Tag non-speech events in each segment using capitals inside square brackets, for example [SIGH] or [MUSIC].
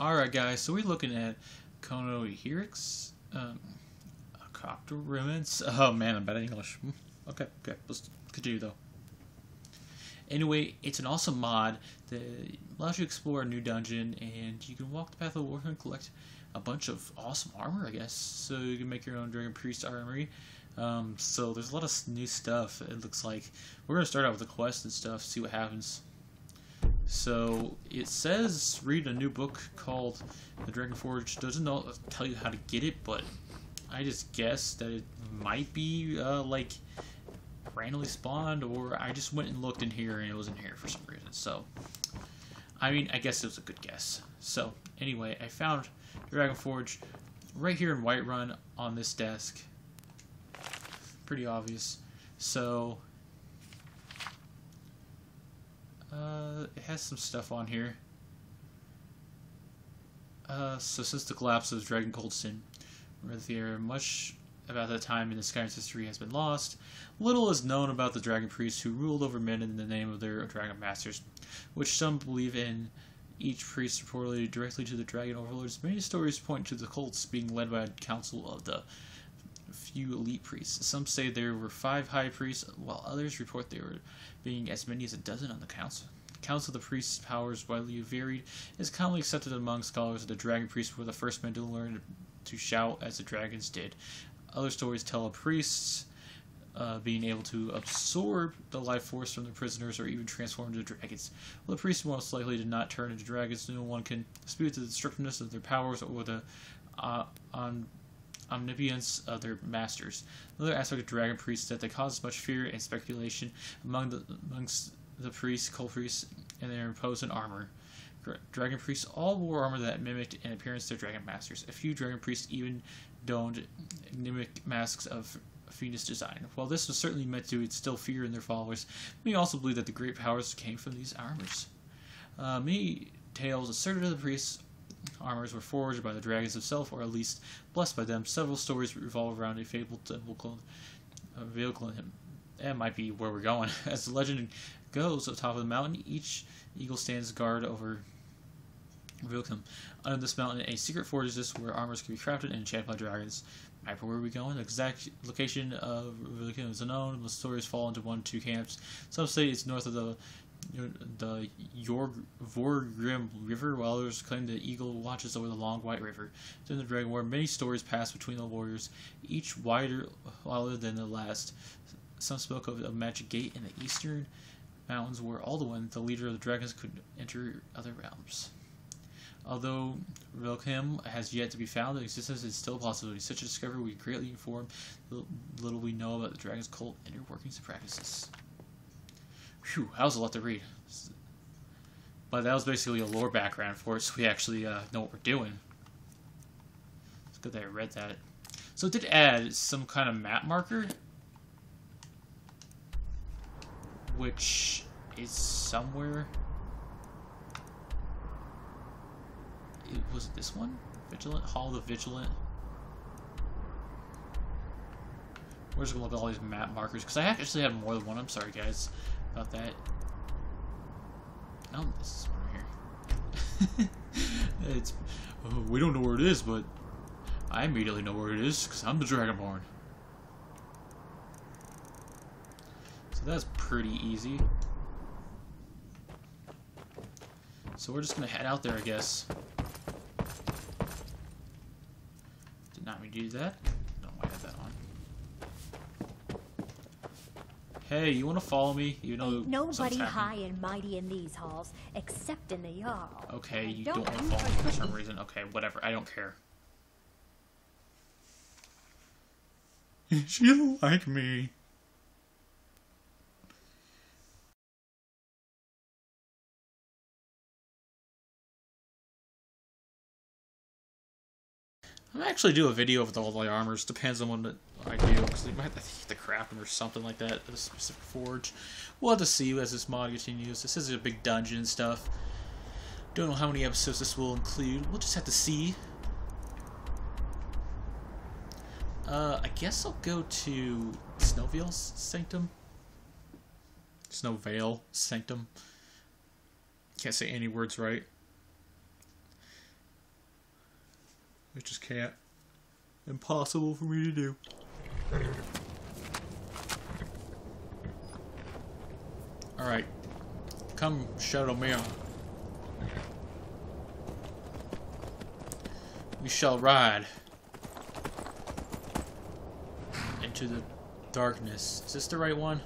Alright guys, so we're looking at Konahrik's, um, Ruins. Oh man, I'm bad at English. Hmm, Okay, okay, let's continue though. Anyway, it's an awesome mod that allows you to explore a new dungeon and you can walk the path of war and collect a bunch of awesome armor, I guess. So you can make your own Dragon Priest armory. Um, so there's a lot of new stuff, it looks like. We're going to start out with a quest and stuff, see what happens. So it says read a new book called The Dragon Forge. Doesn't tell you how to get it, but I just guess that it might be uh, like randomly spawned, or I just went and looked in here and it wasn't here for some reason. So I mean, I guess it was a good guess. So anyway, I found Dragon Forge right here in Whiterun on this desk. Pretty obvious. So uh, it has some stuff on here. Uh, so since the collapse of Dragon Cold Sin, there much about that time in the Skyrim's history has been lost. Little is known about the Dragon Priests who ruled over men in the name of their Dragon Masters, which some believe in. Each priest reportedly directly to the Dragon Overlords. Many stories point to the cults being led by a council of the few elite priests. Some say there were five high priests, while others report there were being as many as a dozen on the council. Council of the priests' powers widely varied. It is commonly accepted among scholars that the dragon priests were the first men to learn to shout as the dragons did. Other stories tell of priests uh, being able to absorb the life force from the prisoners or even transform into dragons. While the priests most likely did not turn into dragons, no one can dispute the destructiveness of their powers or the uh, on omnipotence of their masters. Another aspect of dragon priests that they cause much fear and speculation among the amongst the priests, cult priests, and their imposing armor. Dragon priests all wore armor that mimicked in appearance their dragon masters. A few dragon priests even donned mimic masks of Phoenix design. While this was certainly meant to instill fear in their followers, many also believe that the great powers came from these armors. Uh, many tales asserted that the priests' armors were forged by the dragons themselves, or at least blessed by them. Several stories revolve around a fabled temple called uh, Vilkelin. That might be where we're going. [LAUGHS] As the legend goes, the top of the mountain, each eagle stands guard over Vilkelin. Under this mountain, a secret forge exists where armors can be crafted and enchanted by dragons. Map where are we going? The exact location of Vilkelin is unknown. The stories fall into one two camps. Some say it's north of the the Yorg, Vorgrim River, while others claim the eagle watches over the long white river. During the Dragon War, many stories passed between the warriors, each wider wilder than the last. Some spoke of a magic gate in the eastern mountains where Alduin, the leader of the dragons, could enter other realms. Although Vilkem has yet to be found, the existence is still a possibility. Such a discovery would greatly inform the little we know about the dragon's cult and inner workings and practices. Phew, that was a lot to read. But that was basically a lore background for it, so we actually uh, know what we're doing. It's good that I read that. So it did add some kind of map marker, which is somewhere. It, was it this one? Vigilant? Hall the Vigilant? We're just gonna look at all these map markers, because I actually have more than one. I'm sorry, guys about that. Oh, this is one here. [LAUGHS] it's uh, we don't know where it is, but I immediately know where it is because I'm the Dragonborn. So that's pretty easy. So we're just gonna head out there, I guess. Did not mean to do that. No, I had that on. Hey, you want to follow me? You know, Ain't nobody high and mighty in these halls, except in the Jarl. Okay, you don't, don't want to follow me for some reason. Okay, whatever. I don't care. [LAUGHS] she like me. I might actually do a video with all the armors. Depends on what I do, because they might have to craft them or something like that at a specific forge. We'll have to see as this mod continues. This is a big dungeon and stuff. Don't know how many episodes this will include. We'll just have to see. Uh, I guess I'll go to Snowveil's Sanctum. Snowveil Sanctum. Can't say any words right. I just can't. Impossible for me to do. Alright. Come, Shadowmere. We shall ride into the darkness. Is this the right one?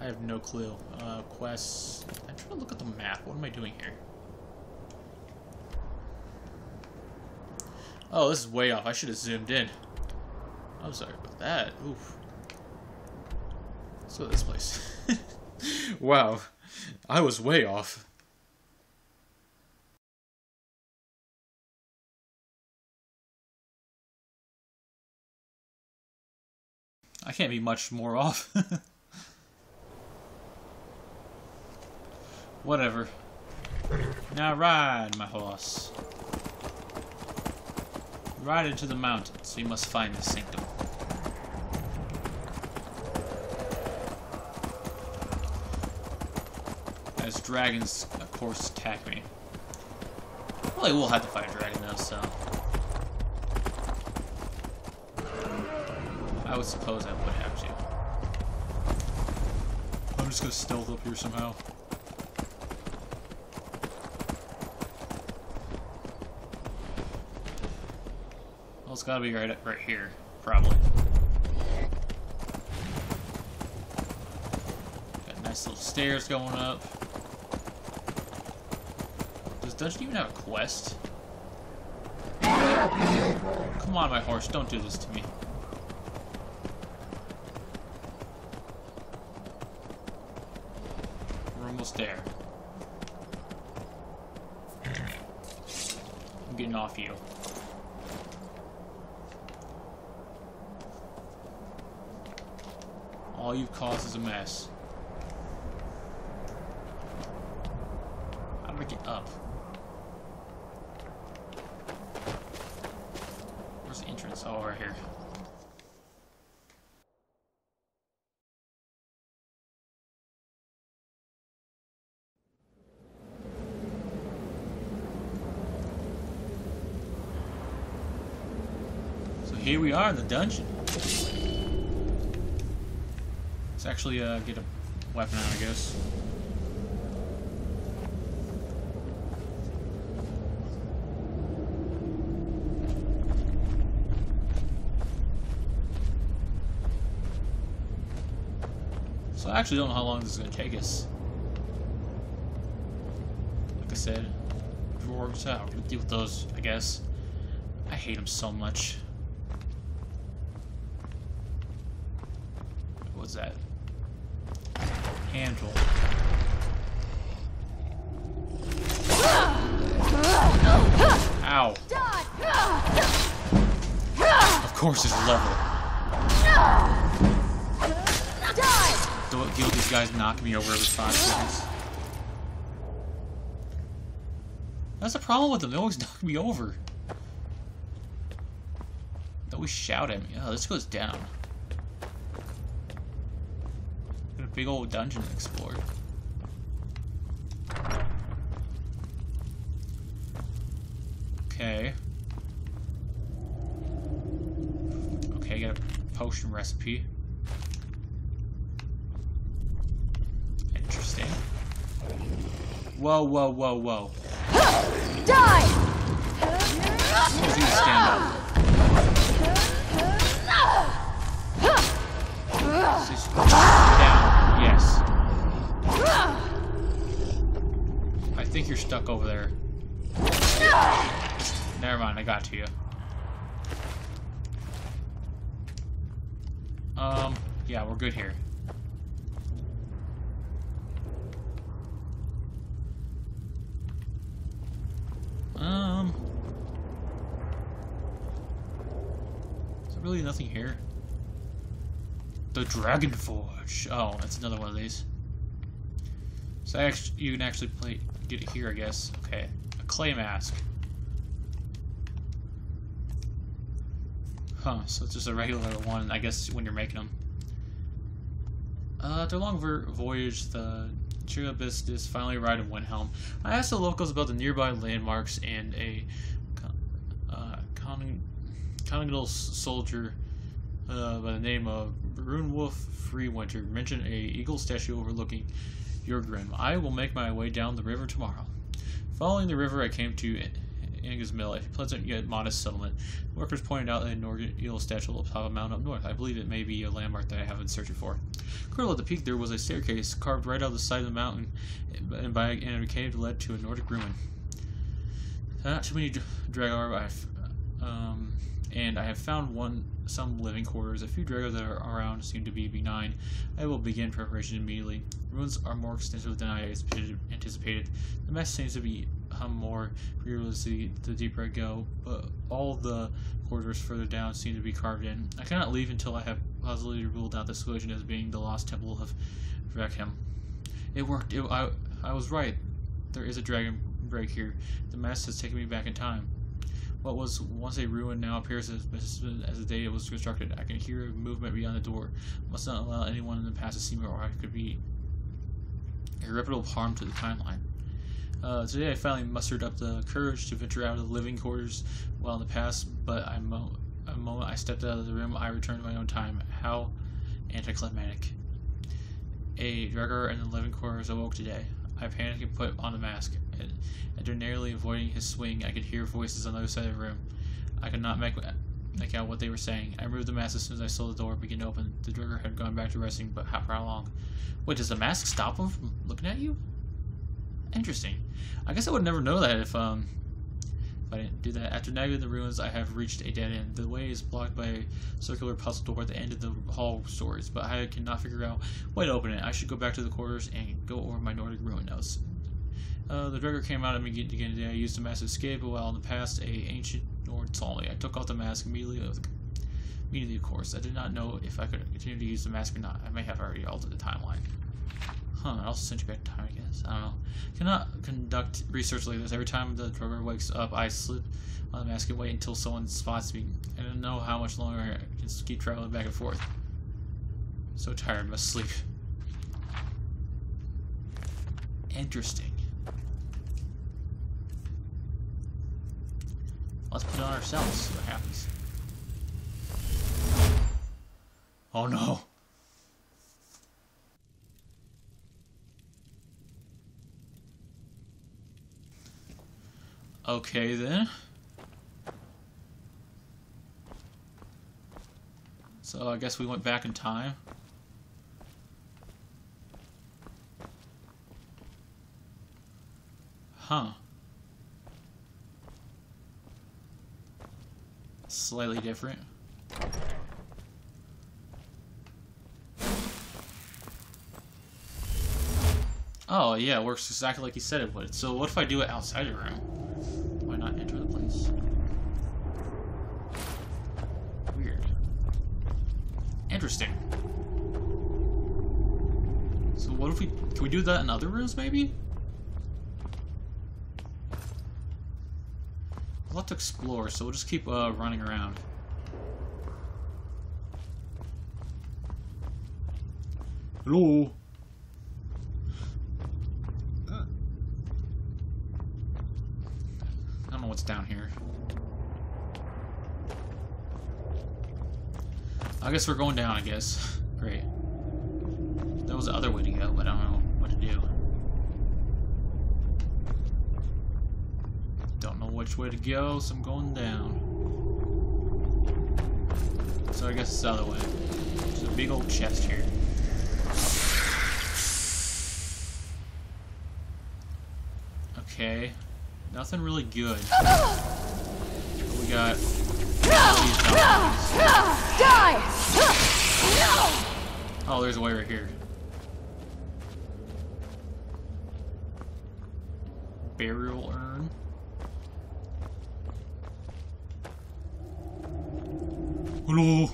I have no clue. Uh, quests. I'm trying to look at the map. What am I doing here? Oh, this is way off. I should have zoomed in. I'm sorry about that. Oof. To this place. [LAUGHS] wow. I was way off. I can't be much more off. [LAUGHS] Whatever. Now ride, my horse. Ride into the mountains. So we must find the sanctum. As dragons, of course, attack me. Well, I will have to fight a dragon though, so... I would suppose I would have to. I'm just gonna stealth up here somehow. It's gotta be right up right here, probably. Got nice little stairs going up. Does Dungeon even have a quest? Come on, my horse, don't do this to me. We're almost there. I'm getting off you. All you've caused is a mess. How do I get up? Where's the entrance? Oh, right here. So here we are in the dungeon. Let's actually uh, get a weapon out, I guess. So I actually don't know how long this is going to take us. Like I said, dwarves going to deal with those, I guess. I hate them so much. What's that? Handle. Ow. Of course it's level. Don't deal these guys knock me over every five seconds. That's the problem with them. They always [LAUGHS] knock me over. They always shout at me. Oh, this goes down. Got a big old dungeon to explore. Okay. Okay, got a potion recipe. Interesting. Whoa, whoa, whoa, whoa. Die! Stand up. I think you're stuck over there. Never mind, I got to you. Um, yeah, we're good here. Um, is there really nothing here? The Dragon Forge. Oh, that's another one of these. So actually, you can actually play, get it here, I guess. Okay, a clay mask. Huh, so it's just a regular one, I guess, when you're making them. Uh, after a long voyage, the business finally arrived in Windhelm. I asked the locals about the nearby landmarks and a uh, continental soldier uh, by the name of Runewolf Freewinter mentioned a eagle statue overlooking Jorgrim. I will make my way down the river tomorrow. Following the river, I came to Anga's Mill, a pleasant yet modest settlement. Workers pointed out a Northern Eel statue atop a mountain up north. I believe it may be a landmark that I have been searching for. Curled at the peak, there was a staircase carved right out of the side of the mountain, and by and a cave led to a Nordic ruin. Not too many I've, um, and I have found one some living quarters. A few Draugr that are around seem to be benign. I will begin preparation immediately. Ruins are more extensive than I anticipated. The mess seems to be hum more realistically the deeper I go, but all the quarters further down seem to be carved in. I cannot leave until I have positively ruled out this collision as being the lost temple of Vrekhem. It worked. It, I, I was right. There is a dragon break here. The mess has taken me back in time. What was once a ruin now appears as, as the day it was constructed. I can hear movement beyond the door. Must not allow anyone in the past to see me, or I could be irreparable harm to the timeline. Uh, today I finally mustered up the courage to venture out of the living quarters while in the past, but I mo a moment I stepped out of the room, I returned to my own time. How anticlimactic. A Draugr in the living quarters awoke today. I panicked and put on the mask. After narrowly avoiding his swing, I could hear voices on the other side of the room. I could not make, make out what they were saying. I removed the mask as soon as I saw the door begin to open. The Draugr had gone back to resting, but how, for how long? Wait, does the mask stop him from looking at you? Interesting. I guess I would never know that if um if I didn't do that. After navigating the ruins, I have reached a dead end. The way is blocked by a circular puzzle door at the end of the hall stories, but I cannot figure out way to open it. I should go back to the quarters and go over my Nordic ruin notes. Uh, the Draugr came out at me again today. I used a massive escape, while in the past a ancient Nord saw me. I took off the mask immediately. Immediately, of course. I did not know if I could continue to use the mask or not. I may have already altered the timeline. Huh, I also sent you back in time, I guess. I don't know. Cannot conduct research like this. Every time the Draugr wakes up, I slip on the mask and wait until someone spots me. I don't know how much longer I can keep traveling back and forth. So tired, must sleep. Interesting. Let's put it on ourselves, see what happens. Oh no! Okay then. So I guess we went back in time. Huh. Slightly different. Oh, yeah, it works exactly like you said it would. So what if I do it outside the room? Why not enter the place? Weird. Interesting. So what if we... Can we do that in other rooms, maybe? A lot to explore, so we'll just keep uh, running around. Hello? Uh. I don't know what's down here. I guess we're going down, I guess. Great. There was the other way to go, but I don't know what to do. Don't know which way to go, so I'm going down. So I guess it's the other way. There's a big old chest here. Okay. Nothing really good. But we got Die! Oh, there's a way right here. Burial urn. Hello.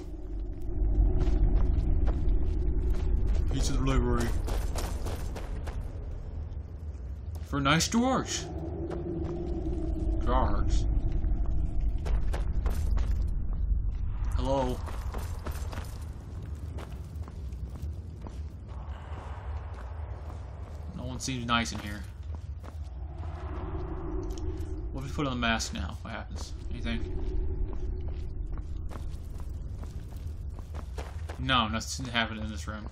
He's to the library. For nice dwarves guards. Hello? No one seems nice in here. What if we put on the mask now? What happens? Anything? No, nothing happened in this room.